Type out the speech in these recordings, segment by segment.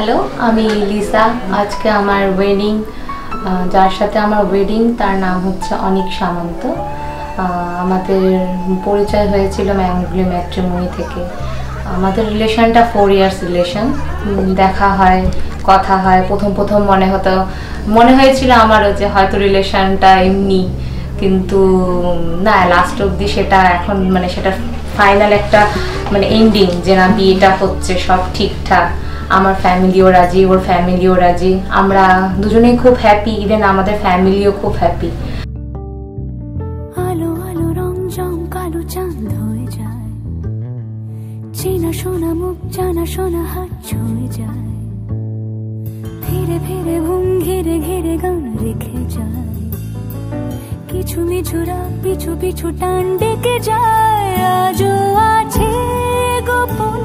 Hello আমি Lisa আজকে আমার ওয়েডিং যার সাথে আমার ওয়েডিং তার নাম হচ্ছে অনিক সামন্ত। আমাদের পরিচয় হয়েছিল ম্যাঙ্গুলি ম্যাট্রিমনি থেকে। আমাদের রিলেশনটা ফোর ইয়ার্স রিলেশন দেখা হয়, কথা হয়, প্রথম প্রথম মনে হতো, মনে হয়েছিল আমারও যে হয়তো রিলেশনটা এমনি, কিন্তু না লাস্ট অবধি সেটা এখন মানে সেটা ফাইনাল একটা মানে এন্ডিং যে না, বিয়েটা হচ্ছে, সব ঠিকঠাক। আমার ফ্যামিলিও রাজি, ওর ফ্যামিলিও রাজি। আমরা দুজনেই খুব হ্যাপি ইভেন আমাদের ফ্যামিলিও খুব হ্যাপি আলো আলো, রং, জং, কালো চাঁদ হয়ে যায়। চেনা শোনা মুখ, জানা শোনা হাত ছুঁয়ে যায়। ফিরে ফিরে ঘুম, ঘিরে ঘিরে গান রেখে যায়। কিছু মিছুরা, পিছু পিছু টান ডেকে যায়। আজও আছে গোপন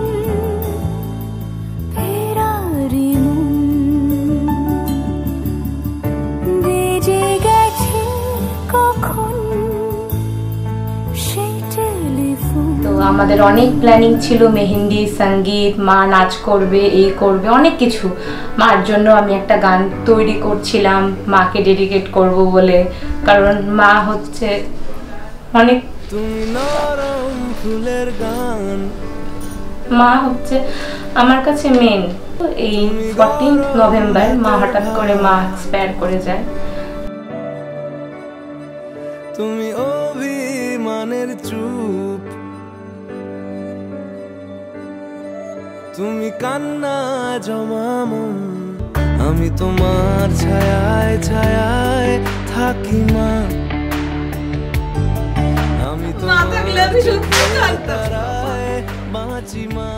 কখন তো আমাদের অনেক প্ল্যানিং ছিল মেহেন্দি সংগীত মা নাচ করবে এই করবে অনেক কিছু। মার জন্য আমি একটা গান তৈরি করছিলাম মাকে ডেডিকেট করব বলে। কারণ মা হচ্ছে অনেক তুমি নরম ফুলের গান। মা হচ্ছে আমার কাছে মেন এই ফোরটিন নভেম্বর মা হঠাৎ করে মা এক্সপায়ার করে যায়। তুমি অভিমানের চুপ। তুমি কান্না জমাম আমি তোমার ছায়ায় ছায়ায় থাকি মা। আমি তোমার বাঁচি মা।